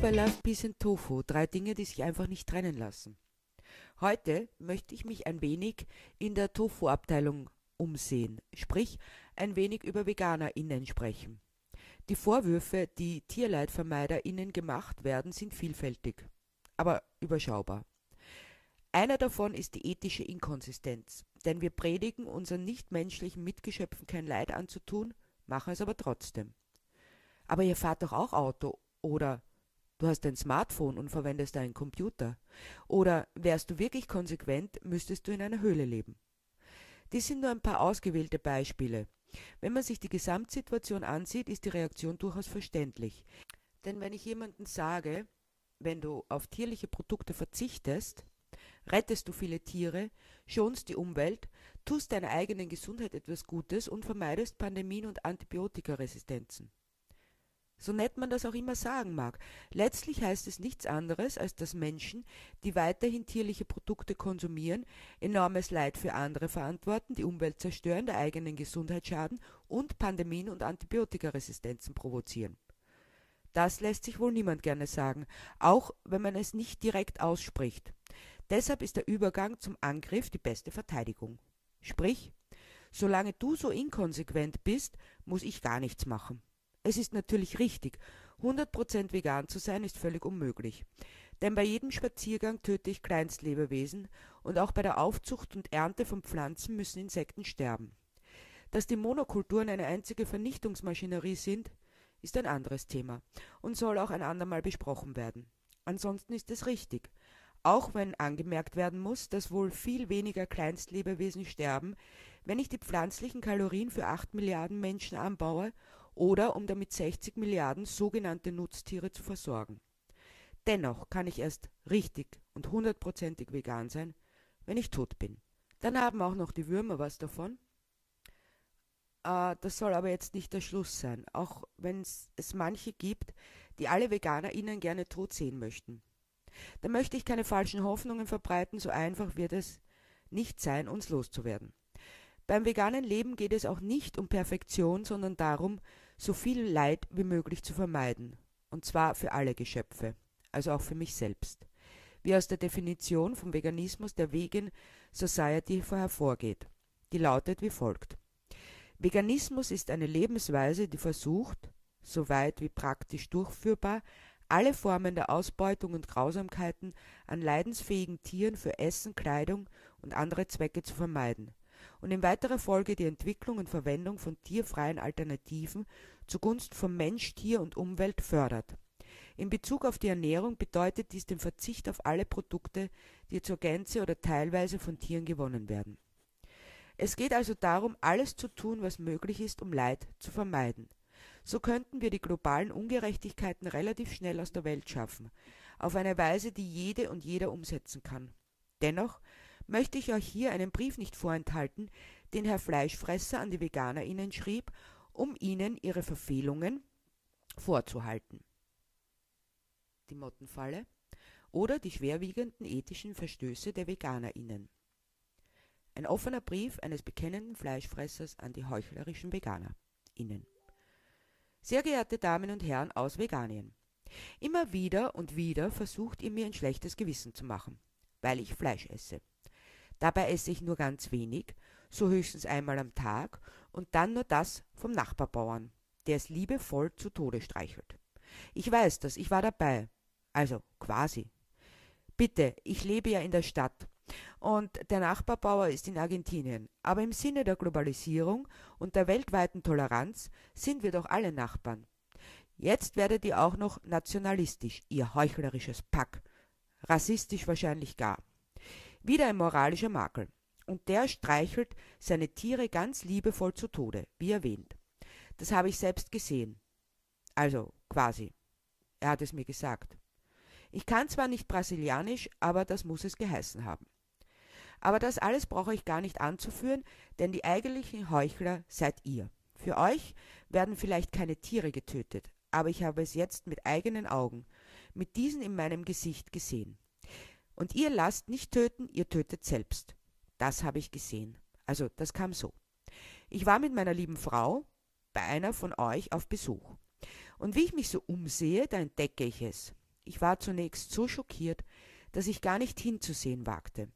bei Love, Peace and Tofu, drei Dinge, die sich einfach nicht trennen lassen. Heute möchte ich mich ein wenig in der Tofu-Abteilung umsehen, sprich ein wenig über VeganerInnen sprechen. Die Vorwürfe, die TierleidvermeiderInnen gemacht werden, sind vielfältig, aber überschaubar. Einer davon ist die ethische Inkonsistenz, denn wir predigen unseren nichtmenschlichen Mitgeschöpfen kein Leid anzutun, machen es aber trotzdem. Aber ihr fahrt doch auch Auto oder du hast ein Smartphone und verwendest einen Computer. Oder wärst du wirklich konsequent, müsstest du in einer Höhle leben. Dies sind nur ein paar ausgewählte Beispiele. Wenn man sich die Gesamtsituation ansieht, ist die Reaktion durchaus verständlich. Denn wenn ich jemandem sage, wenn du auf tierliche Produkte verzichtest, rettest du viele Tiere, schonst die Umwelt, tust deiner eigenen Gesundheit etwas Gutes und vermeidest Pandemien und Antibiotikaresistenzen. So nett man das auch immer sagen mag. Letztlich heißt es nichts anderes, als dass Menschen, die weiterhin tierliche Produkte konsumieren, enormes Leid für andere verantworten, die Umwelt zerstören, der eigenen Gesundheit schaden und Pandemien und Antibiotikaresistenzen provozieren. Das lässt sich wohl niemand gerne sagen, auch wenn man es nicht direkt ausspricht. Deshalb ist der Übergang zum Angriff die beste Verteidigung. Sprich, solange du so inkonsequent bist, muss ich gar nichts machen. Es ist natürlich richtig, 100% vegan zu sein ist völlig unmöglich. Denn bei jedem Spaziergang töte ich Kleinstlebewesen und auch bei der Aufzucht und Ernte von Pflanzen müssen Insekten sterben. Dass die Monokulturen eine einzige Vernichtungsmaschinerie sind, ist ein anderes Thema und soll auch ein andermal besprochen werden. Ansonsten ist es richtig, auch wenn angemerkt werden muss, dass wohl viel weniger Kleinstlebewesen sterben, wenn ich die pflanzlichen Kalorien für 8 Milliarden Menschen anbaue oder um damit 60 Milliarden sogenannte Nutztiere zu versorgen. Dennoch kann ich erst richtig und hundertprozentig vegan sein, wenn ich tot bin. Dann haben auch noch die Würmer was davon. Äh, das soll aber jetzt nicht der Schluss sein, auch wenn es manche gibt, die alle VeganerInnen gerne tot sehen möchten. Da möchte ich keine falschen Hoffnungen verbreiten, so einfach wird es nicht sein, uns loszuwerden. Beim veganen Leben geht es auch nicht um Perfektion, sondern darum, so viel Leid wie möglich zu vermeiden, und zwar für alle Geschöpfe, also auch für mich selbst, wie aus der Definition vom Veganismus der Vegan Society hervorgeht. Die lautet wie folgt. Veganismus ist eine Lebensweise, die versucht, soweit wie praktisch durchführbar, alle Formen der Ausbeutung und Grausamkeiten an leidensfähigen Tieren für Essen, Kleidung und andere Zwecke zu vermeiden und in weiterer Folge die Entwicklung und Verwendung von tierfreien Alternativen zugunsten von Mensch, Tier und Umwelt fördert. In Bezug auf die Ernährung bedeutet dies den Verzicht auf alle Produkte, die zur Gänze oder teilweise von Tieren gewonnen werden. Es geht also darum, alles zu tun, was möglich ist, um Leid zu vermeiden. So könnten wir die globalen Ungerechtigkeiten relativ schnell aus der Welt schaffen, auf eine Weise, die jede und jeder umsetzen kann. Dennoch möchte ich euch hier einen Brief nicht vorenthalten, den Herr Fleischfresser an die VeganerInnen schrieb, um ihnen ihre Verfehlungen vorzuhalten. Die Mottenfalle oder die schwerwiegenden ethischen Verstöße der VeganerInnen. Ein offener Brief eines bekennenden Fleischfressers an die heuchlerischen VeganerInnen. Sehr geehrte Damen und Herren aus Veganien. Immer wieder und wieder versucht ihr mir ein schlechtes Gewissen zu machen, weil ich Fleisch esse. Dabei esse ich nur ganz wenig, so höchstens einmal am Tag und dann nur das vom Nachbarbauern, der es liebevoll zu Tode streichelt. Ich weiß das, ich war dabei. Also quasi. Bitte, ich lebe ja in der Stadt und der Nachbarbauer ist in Argentinien. Aber im Sinne der Globalisierung und der weltweiten Toleranz sind wir doch alle Nachbarn. Jetzt werdet ihr auch noch nationalistisch, ihr heuchlerisches Pack. Rassistisch wahrscheinlich gar. Wieder ein moralischer Makel. Und der streichelt seine Tiere ganz liebevoll zu Tode, wie erwähnt. Das habe ich selbst gesehen. Also quasi. Er hat es mir gesagt. Ich kann zwar nicht brasilianisch, aber das muss es geheißen haben. Aber das alles brauche ich gar nicht anzuführen, denn die eigentlichen Heuchler seid ihr. Für euch werden vielleicht keine Tiere getötet, aber ich habe es jetzt mit eigenen Augen, mit diesen in meinem Gesicht gesehen. Und ihr lasst nicht töten, ihr tötet selbst. Das habe ich gesehen. Also, das kam so. Ich war mit meiner lieben Frau bei einer von euch auf Besuch. Und wie ich mich so umsehe, da entdecke ich es. Ich war zunächst so schockiert, dass ich gar nicht hinzusehen wagte.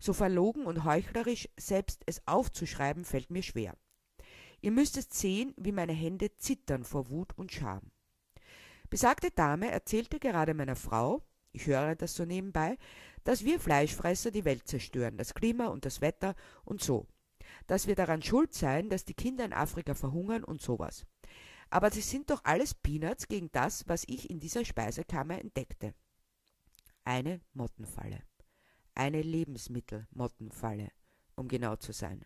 So verlogen und heuchlerisch selbst es aufzuschreiben, fällt mir schwer. Ihr müsstet sehen, wie meine Hände zittern vor Wut und Scham. Besagte Dame erzählte gerade meiner Frau, ich höre das so nebenbei, dass wir Fleischfresser die Welt zerstören, das Klima und das Wetter und so. Dass wir daran schuld seien, dass die Kinder in Afrika verhungern und sowas. Aber das sind doch alles Peanuts gegen das, was ich in dieser Speisekammer entdeckte. Eine Mottenfalle. Eine Lebensmittelmottenfalle, um genau zu sein.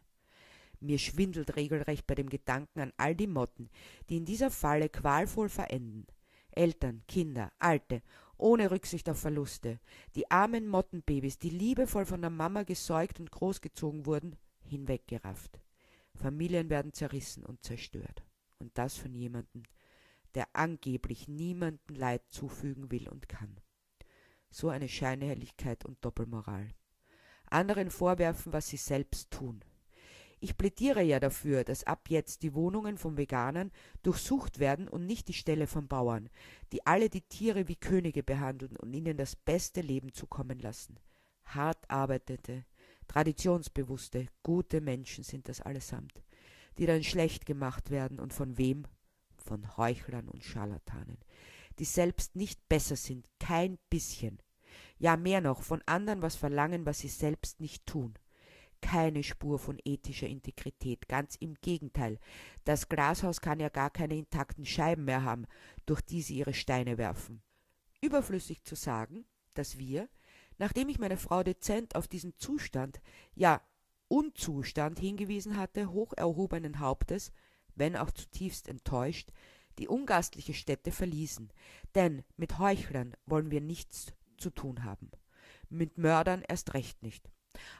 Mir schwindelt regelrecht bei dem Gedanken an all die Motten, die in dieser Falle qualvoll verenden. Eltern, Kinder, Alte, ohne Rücksicht auf Verluste, die armen Mottenbabys, die liebevoll von der Mama gesäugt und großgezogen wurden, hinweggerafft. Familien werden zerrissen und zerstört. Und das von jemandem, der angeblich niemanden Leid zufügen will und kann. So eine Scheinheiligkeit und Doppelmoral. Anderen vorwerfen, was sie selbst tun. Ich plädiere ja dafür, dass ab jetzt die Wohnungen von Veganern durchsucht werden und nicht die Stelle von Bauern, die alle die Tiere wie Könige behandeln und ihnen das beste Leben zukommen lassen. Hart arbeitete, traditionsbewusste, gute Menschen sind das allesamt, die dann schlecht gemacht werden und von wem? Von Heuchlern und Scharlatanen, die selbst nicht besser sind, kein bisschen. Ja, mehr noch, von anderen was verlangen, was sie selbst nicht tun keine Spur von ethischer Integrität. Ganz im Gegenteil. Das Glashaus kann ja gar keine intakten Scheiben mehr haben, durch die sie ihre Steine werfen. Überflüssig zu sagen, dass wir, nachdem ich meine Frau dezent auf diesen Zustand, ja Unzustand hingewiesen hatte, hoch erhobenen Hauptes, wenn auch zutiefst enttäuscht, die ungastliche Stätte verließen, denn mit Heuchlern wollen wir nichts zu tun haben, mit Mördern erst recht nicht.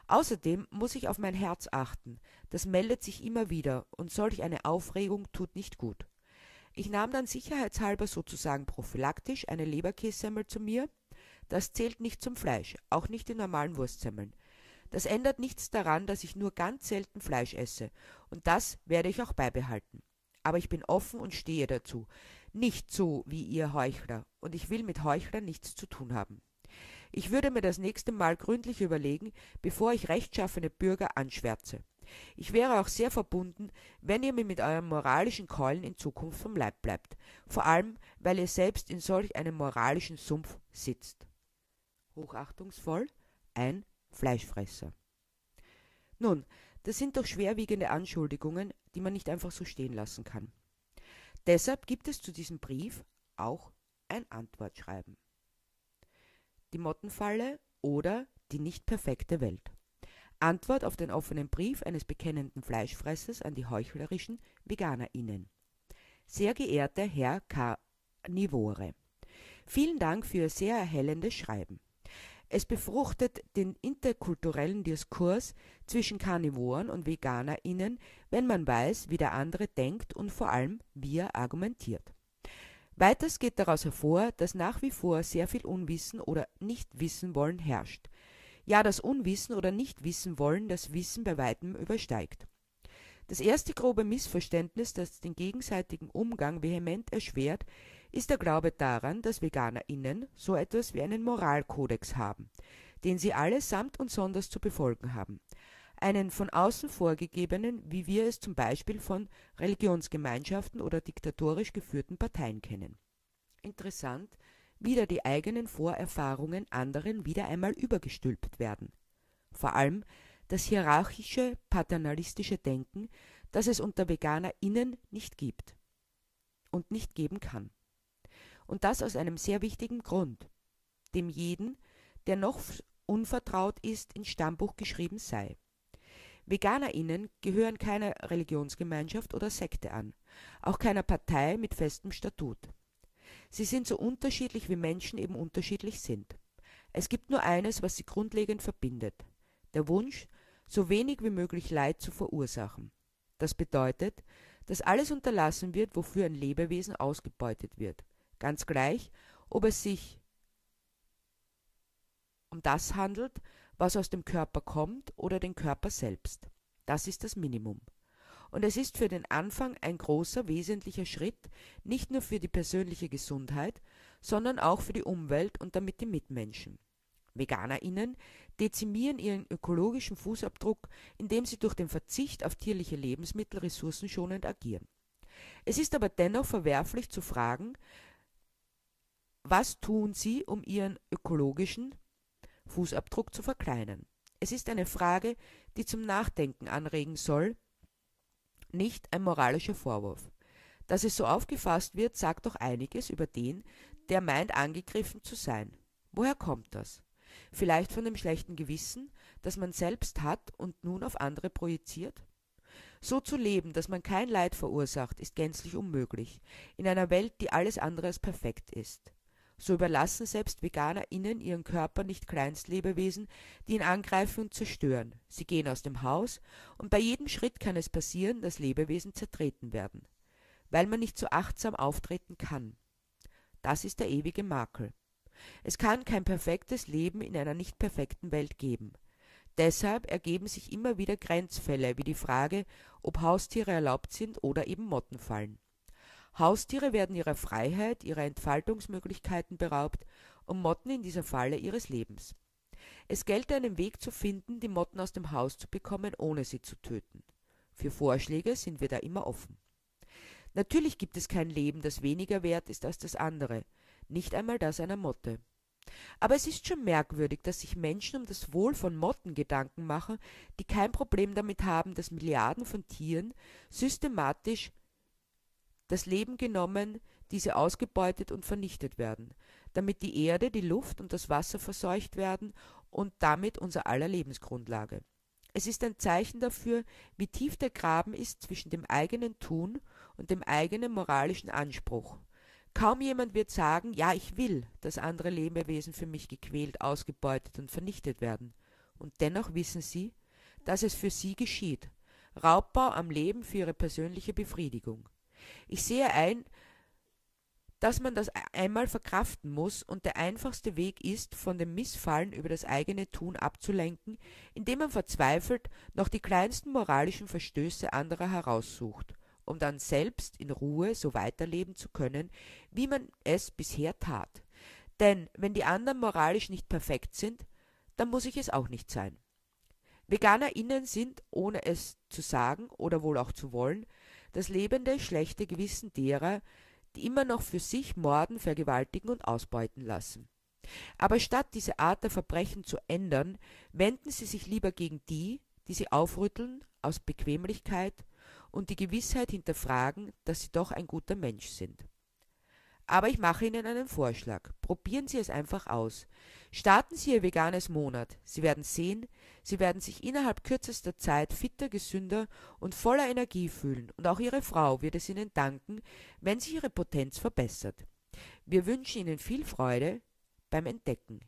Außerdem muss ich auf mein Herz achten, das meldet sich immer wieder, und solch eine Aufregung tut nicht gut. Ich nahm dann sicherheitshalber sozusagen prophylaktisch eine Leberkässemmel zu mir. Das zählt nicht zum Fleisch, auch nicht die normalen Wurstsemmeln. Das ändert nichts daran, dass ich nur ganz selten Fleisch esse, und das werde ich auch beibehalten. Aber ich bin offen und stehe dazu. Nicht so wie ihr Heuchler, und ich will mit Heuchlern nichts zu tun haben. Ich würde mir das nächste Mal gründlich überlegen, bevor ich rechtschaffene Bürger anschwärze. Ich wäre auch sehr verbunden, wenn ihr mir mit euren moralischen Keulen in Zukunft vom Leib bleibt, vor allem, weil ihr selbst in solch einem moralischen Sumpf sitzt. Hochachtungsvoll ein Fleischfresser. Nun, das sind doch schwerwiegende Anschuldigungen, die man nicht einfach so stehen lassen kann. Deshalb gibt es zu diesem Brief auch ein Antwortschreiben die Mottenfalle oder die nicht perfekte Welt. Antwort auf den offenen Brief eines bekennenden Fleischfressers an die heuchlerischen VeganerInnen. Sehr geehrter Herr Carnivore, vielen Dank für Ihr sehr erhellendes Schreiben. Es befruchtet den interkulturellen Diskurs zwischen Karnivoren und VeganerInnen, wenn man weiß, wie der andere denkt und vor allem, wie er argumentiert. Weiters geht daraus hervor, dass nach wie vor sehr viel Unwissen oder Nichtwissen wollen herrscht. Ja, das Unwissen oder Nichtwissen wollen das Wissen bei weitem übersteigt. Das erste grobe Missverständnis, das den gegenseitigen Umgang vehement erschwert, ist der Glaube daran, dass VeganerInnen so etwas wie einen Moralkodex haben, den sie alle samt und sonders zu befolgen haben einen von außen vorgegebenen, wie wir es zum Beispiel von Religionsgemeinschaften oder diktatorisch geführten Parteien kennen. Interessant, wie da die eigenen Vorerfahrungen anderen wieder einmal übergestülpt werden. Vor allem das hierarchische, paternalistische Denken, das es unter VeganerInnen nicht gibt und nicht geben kann. Und das aus einem sehr wichtigen Grund, dem jeden, der noch unvertraut ist, ins Stammbuch geschrieben sei. VeganerInnen gehören keiner Religionsgemeinschaft oder Sekte an, auch keiner Partei mit festem Statut. Sie sind so unterschiedlich wie Menschen eben unterschiedlich sind. Es gibt nur eines, was sie grundlegend verbindet: der Wunsch, so wenig wie möglich Leid zu verursachen. Das bedeutet, dass alles unterlassen wird, wofür ein Lebewesen ausgebeutet wird, ganz gleich, ob es sich um das handelt, was aus dem Körper kommt oder den Körper selbst. Das ist das Minimum. Und es ist für den Anfang ein großer, wesentlicher Schritt, nicht nur für die persönliche Gesundheit, sondern auch für die Umwelt und damit die Mitmenschen. VeganerInnen dezimieren ihren ökologischen Fußabdruck, indem sie durch den Verzicht auf tierliche Lebensmittel ressourcenschonend agieren. Es ist aber dennoch verwerflich zu fragen, was tun sie, um ihren ökologischen Fußabdruck zu verkleinern? Es ist eine Frage, die zum Nachdenken anregen soll, nicht ein moralischer Vorwurf. Dass es so aufgefasst wird, sagt doch einiges über den, der meint angegriffen zu sein. Woher kommt das? Vielleicht von dem schlechten Gewissen, das man selbst hat und nun auf andere projiziert? So zu leben, dass man kein Leid verursacht, ist gänzlich unmöglich, in einer Welt, die alles andere als perfekt ist. So überlassen selbst VeganerInnen ihren Körper nicht Kleinstlebewesen, die ihn angreifen und zerstören. Sie gehen aus dem Haus und bei jedem Schritt kann es passieren, dass Lebewesen zertreten werden, weil man nicht so achtsam auftreten kann. Das ist der ewige Makel. Es kann kein perfektes Leben in einer nicht perfekten Welt geben. Deshalb ergeben sich immer wieder Grenzfälle, wie die Frage, ob Haustiere erlaubt sind oder eben Motten fallen. Haustiere werden ihrer Freiheit, ihrer Entfaltungsmöglichkeiten beraubt und Motten in dieser Falle ihres Lebens. Es gelte einen Weg zu finden, die Motten aus dem Haus zu bekommen, ohne sie zu töten. Für Vorschläge sind wir da immer offen. Natürlich gibt es kein Leben, das weniger wert ist als das andere, nicht einmal das einer Motte. Aber es ist schon merkwürdig, dass sich Menschen um das Wohl von Motten Gedanken machen, die kein Problem damit haben, dass Milliarden von Tieren systematisch das Leben genommen, diese ausgebeutet und vernichtet werden, damit die Erde, die Luft und das Wasser verseucht werden und damit unser aller Lebensgrundlage. Es ist ein Zeichen dafür, wie tief der Graben ist zwischen dem eigenen Tun und dem eigenen moralischen Anspruch. Kaum jemand wird sagen, ja, ich will, dass andere Lebewesen für mich gequält, ausgebeutet und vernichtet werden. Und dennoch wissen sie, dass es für sie geschieht. Raubbau am Leben für ihre persönliche Befriedigung. Ich sehe ein, dass man das e-, einmal verkraften muss und der einfachste Weg ist, von dem Missfallen über das eigene Tun abzulenken, indem man verzweifelt noch die kleinsten moralischen Verstöße anderer heraussucht, um dann selbst in Ruhe so weiterleben zu können, wie man es bisher tat. Denn wenn die anderen moralisch nicht perfekt sind, dann muss ich es auch nicht sein. VeganerInnen sind, ohne es zu sagen oder wohl auch zu wollen, das lebende, schlechte Gewissen derer, die immer noch für sich morden, vergewaltigen und ausbeuten lassen. Aber statt diese Art der Verbrechen zu ändern, wenden sie sich lieber gegen die, die sie aufrütteln aus Bequemlichkeit und die Gewissheit hinterfragen, dass sie doch ein guter Mensch sind. Aber ich mache Ihnen einen Vorschlag. Probieren Sie es einfach aus. Starten Sie Ihr veganes Monat. Sie werden sehen, Sie werden sich innerhalb kürzester Zeit fitter, gesünder und voller Energie fühlen. Und auch Ihre Frau wird es Ihnen danken, wenn sich Ihre Potenz verbessert. Wir wünschen Ihnen viel Freude beim Entdecken.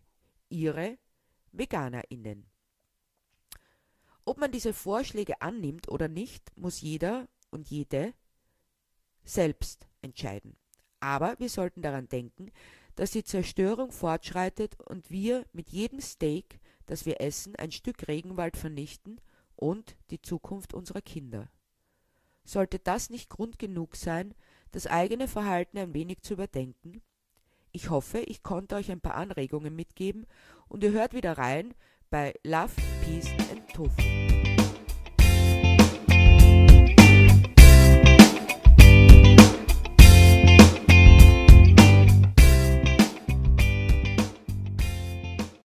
Ihre VeganerInnen. Ob man diese Vorschläge annimmt oder nicht, muss jeder und jede selbst entscheiden. Aber wir sollten daran denken, dass die Zerstörung fortschreitet und wir mit jedem Steak, das wir essen, ein Stück Regenwald vernichten und die Zukunft unserer Kinder. Sollte das nicht Grund genug sein, das eigene Verhalten ein wenig zu überdenken? Ich hoffe, ich konnte euch ein paar Anregungen mitgeben und ihr hört wieder rein bei Love, Peace and Tofu.